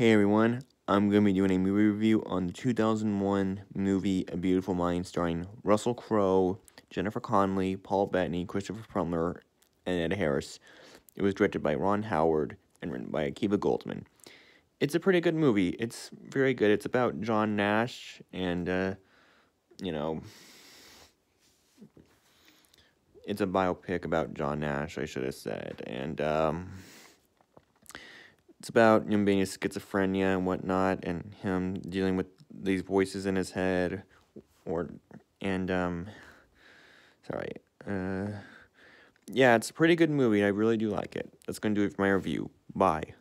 Hey everyone, I'm going to be doing a movie review on the 2001 movie A Beautiful Mind starring Russell Crowe, Jennifer Connelly, Paul Bettany, Christopher Plummer, and Ed Harris. It was directed by Ron Howard and written by Akiva Goldsman. It's a pretty good movie. It's very good. It's about John Nash and, uh, you know, it's a biopic about John Nash, I should have said. And, um, it's about him being a schizophrenia and whatnot, and him dealing with these voices in his head, or and um, sorry, uh, yeah, it's a pretty good movie. I really do like it. That's gonna do it for my review. Bye.